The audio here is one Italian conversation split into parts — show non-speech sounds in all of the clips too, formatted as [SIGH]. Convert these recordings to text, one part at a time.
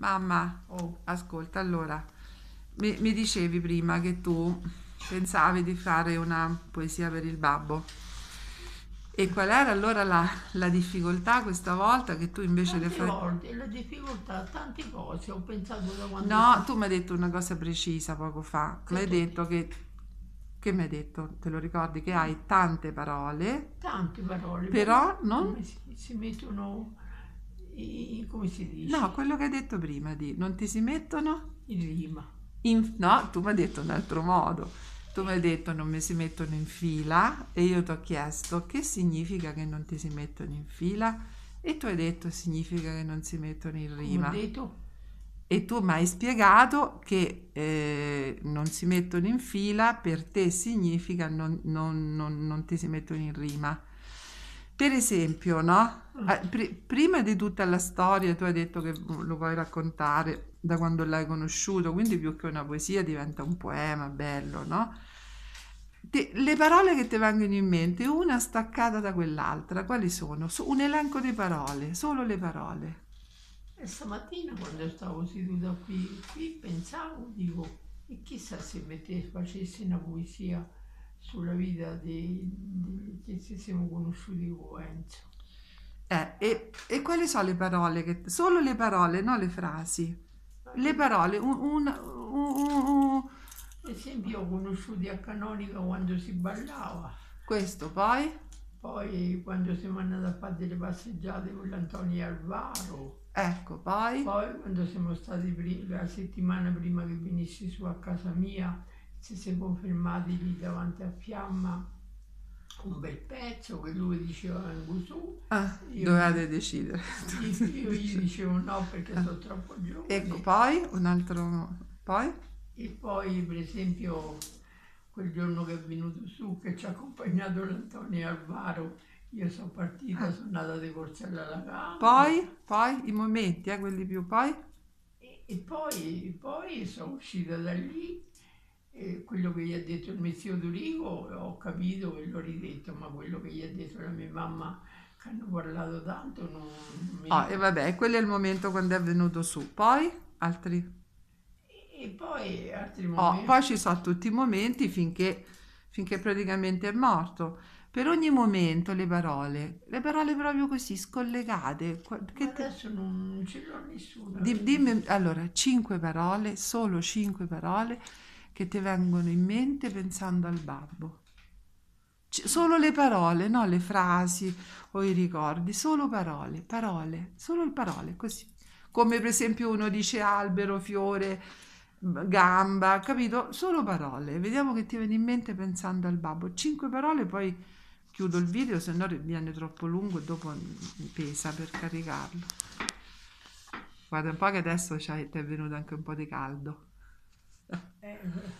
Mamma, Oh, ascolta, allora, mi, mi dicevi prima che tu pensavi di fare una poesia per il babbo. E qual era allora la, la difficoltà questa volta che tu invece le tante fai? volte, le difficoltà, tante cose, ho pensato da quando... No, tu mi hai detto una cosa precisa poco fa. Mi hai detto che... Che mi hai detto? Te lo ricordi? Che hai tante parole, Tante parole. però non... si, si mettono, i- come si dice? No, quello che hai detto prima di non ti si mettono In rima. in... No, tu mi hai detto un altro modo. Tu mi hai detto non mi si mettono in fila e io ti ho chiesto che significa che non ti si mettono in fila e tu hai detto significa che non si mettono in Come rima. ho detto, E tu mi hai spiegato che eh, non si mettono in fila, per te significa non, non- non- non ti si mettono in rima. Per esempio, no? Eh, pri- prima di tutta la storia tu hai detto che lo vuoi raccontare da quando l'hai conosciuto, quindi più che una poesia diventa un poema bello, no? Te- le parole che ti vengono in mente, una staccata da quell'altra, quali sono? Su- un elenco di parole, solo le parole. e stamattina quando stavo seduta qui, qui pensavo, dico, e chissà se mettessi, facessi una poesia sulla vita di, di- che ci siamo conosciuti con Enzo. Eh, e, e quali sono le parole? Che, solo le parole, no le frasi. Le parole, un, un- un- un- esempio ho conosciuti a Canonica quando si ballava, questo poi, poi quando siamo andati a fare delle passeggiate con l'Antonio Alvaro, ecco, poi, poi quando siamo stati pri- la settimana prima che venissi su a casa mia, ci siamo fermati lì davanti a Fiamma, un bel pezzo che lui diceva su, ah, Io- dovevate decidere. io, io gli dicevo no perché sono troppo giovane. Ecco, poi, un altro, poi, E poi, per esempio, quel giorno che è venuto su, che ci ha accompagnato l'Antonio Alvaro, io sono partita, sono andata di Corsella alla Gamba. poi, poi, i momenti, eh, quelli più, poi, E, e poi, poi sono uscita da lì, e quello che gli ha detto il mio Dorigo, ho capito e l'ho ridetto, ma quello che gli ha detto la mia mamma, che hanno parlato tanto, non, mi... ah, e vabbè, quello è il momento quando è venuto su. Poi, altri, E poi altri oh, momenti. poi ci sono tutti i momenti finché, finché praticamente è morto. Per ogni momento le parole, le parole proprio così, scollegate. qua- Ma Che te- adesso non, ce l'ho nessuno. di- dimmi, allora, cinque parole, solo cinque parole che ti vengono in mente pensando al babbo. C- Solo le parole, no le frasi o i ricordi, solo parole, parole, solo le parole, così. Come per esempio uno dice albero, fiore, gamba, capito? Solo parole. Vediamo che ti viene in mente pensando al babbo. Cinque parole, poi chiudo il video, se no viene troppo lungo e dopo pesa per caricarlo. Guarda un po' che adesso ti è venuto anche un po' di caldo. Eh,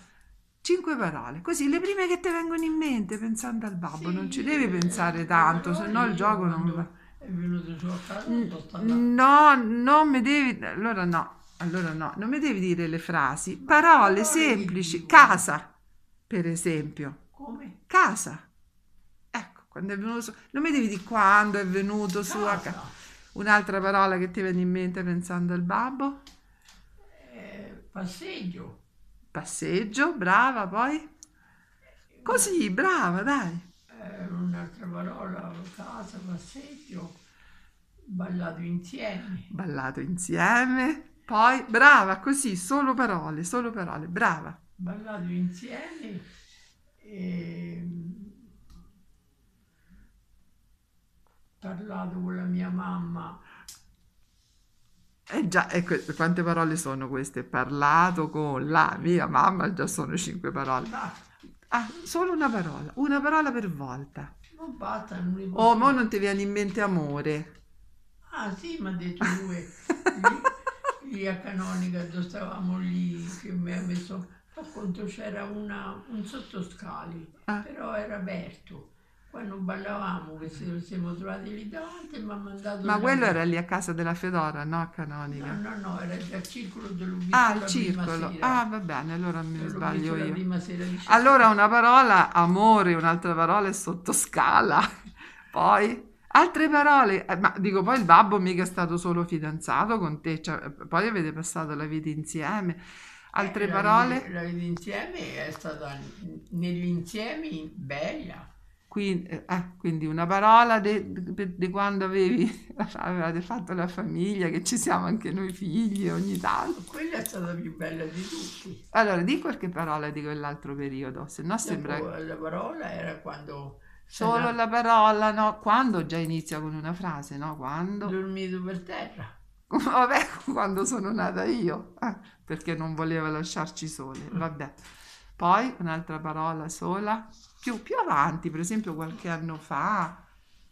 Cinque parole, così le prime che ti vengono in mente pensando al babbo, sì, non ci devi eh, pensare tanto, se no il io gioco non va. È venuto su a casa. No, non mi devi. Allora no, allora no, non mi devi dire le frasi. Parole parole semplici. Casa, per esempio. Come? Casa. Ecco, quando è venuto su. Non mi devi dire quando è venuto su a Casa. casa. Un'altra parola che ti viene in mente pensando al babbo? Eh, passeggio. Passeggio, brava, poi. Così, brava, dai. Eh, un'altra parola, casa, passeggio. Ballato insieme. Ballato insieme. Poi, brava, così, solo parole, solo parole, brava. Ballato insieme. E... Parlato con la mia mamma. Eh già, ecco, quante parole sono queste? Parlato con la mia mamma, già sono cinque parole. Basta. Ah, solo una parola, una parola per volta. Non basta, non ne Oh, mo non ti viene in mente amore. Ah sì, mi ha detto [LAUGHS] lui, lì, lì a Canonica, dove stavamo lì, che mi ha messo, fa conto c'era una- un sottoscali, Ah. però era aperto. Quando ballavamo, che ci siamo trovati lì davanti, mi ha mandato... Ma la- quello era lì a casa della Fedora, no? A No, Canonica. no, no, era già il circolo dell'ho visto Ah, la il circolo. Ah, va bene, allora mi sbaglio la io. Allora una parola amore, un'altra parola è sottoscala. [LAUGHS] Poi Altre parole, eh, ma dico poi il babbo mica è stato solo fidanzato con te, cioè, poi avete passato la vita insieme. Altre Eh, la parole? vita- La vita insieme è stata nell'insieme bella. Quindi, eh, quindi una parola di quando avevi, [LAUGHS] avevate fatto la famiglia, che ci siamo anche noi figli ogni tanto. Quella è stata più bella di tutti. Allora, di qualche parola di quell'altro periodo, se no sembra la parola era quando solo la parola, no? Quando già inizia con una frase, no? Quando? dormito per terra. [LAUGHS] Vabbè, quando sono nata io, eh, perché non voleva lasciarci sole, vabbè. Poi un'altra parola sola, più, più avanti, per esempio qualche anno fa,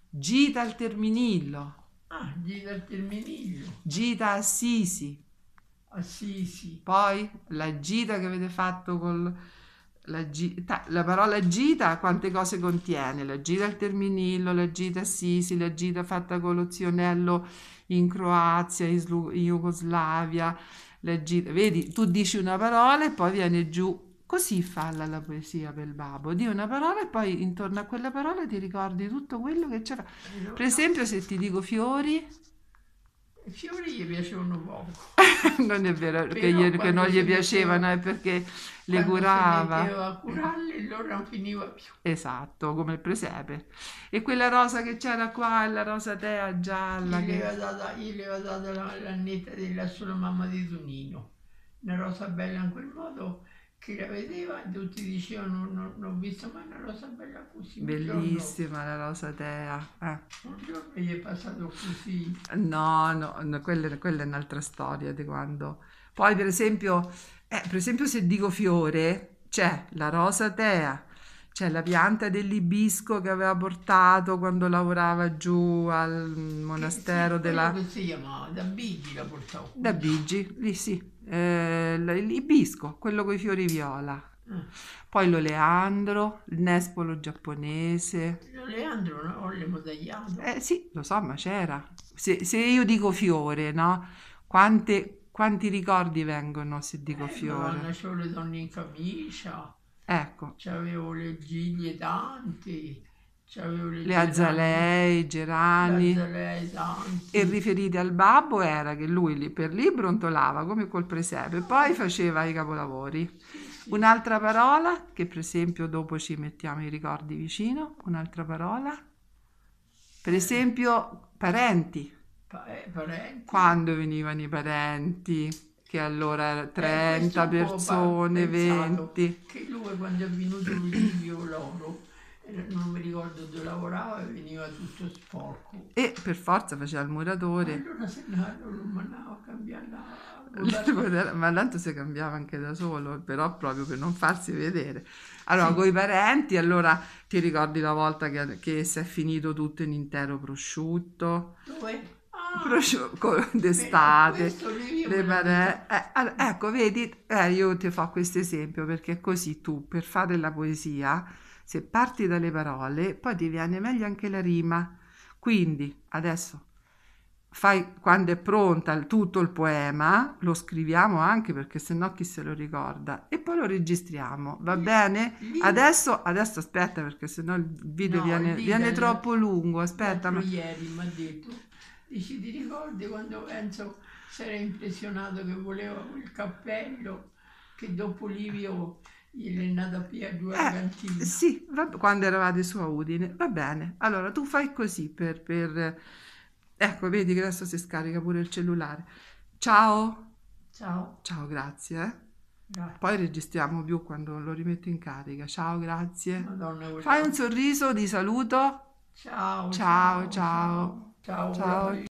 gita al Terminillo, Ah, Gita al Terminiglio, gita a Assisi, Assisi. poi la gita che avete fatto con la, gita, la parola gita quante cose contiene? La gita al Terminillo, la gita a Assisi, la gita fatta con lo zionello in Croazia, in, Slu- in Jugoslavia, la gita, vedi, tu dici una parola e poi viene giù. Così falla la poesia per il babbo, di una parola e poi intorno a quella parola ti ricordi tutto quello che c'era. Per esempio, se ti dico fiori, I fiori gli piacevano poco. [LAUGHS] non è vero che, Però gli- che non gli piacevano, è metteva- perché le curava. Si a curarle e allora non finiva più. Esatto, come il presepe. E quella rosa che c'era qua, la rosa tea gialla. Gli che- gli aveva data la, l'annetta della sua mamma di Tonino. Una rosa bella in quel modo che la vedeva e tutti dicevano non, non ho visto mai una rosa bella così. Giorno- Bellissima la rosa tea. eh. Un giorno gli è passato così. No, no, no, quella, quella è un'altra storia di quando... Poi per esempio, eh, per esempio se dico fiore, c'è la rosa tea, c'è la pianta dell'ibisco che aveva portato quando lavorava giù al monastero Sì, della... che si chiamava, da Bigi la portavo. Da Bigi, lì sì, eh, l'ibisco, quello con i fiori viola. Mm. Poi l'oleandro, il nespolo giapponese. Leandro no? l'abbiamo tagliato. Eh sì, lo so, ma c'era. Se, se io dico fiore, no? Quante- quanti ricordi vengono se dico Eh, fiore? C'avevo le donne in camicia, Ecco, c'avevo le giglie tanti, c'avevo le le azalei, i gerani. tanti. E riferiti al babbo era che lui lì per lì brontolava come col presepe, poi faceva i capolavori. Un'altra parola, che per esempio dopo ci mettiamo i ricordi vicino, un'altra parola. Per esempio, parenti. Pa- eh, parenti. Quando venivano i parenti? Che allora era Eh, 30 questo un po' persone, pensato 20. Che lui quando è venuto Livio Loro, eh, non mi ricordo dove lavorava, e veniva tutto sporco. E per forza faceva il muratore. Allora se no lo mandava a cambiare la... [LAUGHS] Ma tanto si cambiava anche da solo, però proprio per non farsi vedere. Allora, Sì. con i parenti, allora ti ricordi la volta che, che si è finito tutto in intero prosciutto, Dove? Prosciutto d'estate, le pare- eh, ecco, vedi, eh, io ti faccio questo esempio perché così tu, per fare la poesia, se parti dalle parole, poi ti viene meglio anche la rima. Quindi, adesso, fai, quando è pronta il- tutto il poema, lo scriviamo anche perché sennò chi se lo ricorda e poi lo registriamo, va bene? Adesso, adesso aspetta perché sennò il video No, viene, lì viene del- troppo lungo, aspetta, ma... Ieri mi ha detto, dici ti ricordi quando Enzo si era impressionato che voleva quel cappello che dopo Livio gli è nata via due Eh, cantina. Sì, va- quando eravate su a Udine, va bene. Allora tu fai così per, per... Ecco, vedi che adesso si scarica pure il cellulare. Ciao, Ciao. ciao, grazie. eh. Grazie. Poi registriamo più quando lo rimetto in carica. Ciao, grazie. Madonna, Fai un sorriso di saluto. Ciao, Ciao, ciao. Ciao. Ciao.